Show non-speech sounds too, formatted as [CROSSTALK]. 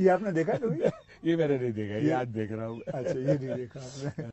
ये आपने देखा कभी? [LAUGHS] ये मैंने नहीं देखा ये आज देख रहा हूँ। अच्छा ये नहीं देखा आपने। [LAUGHS]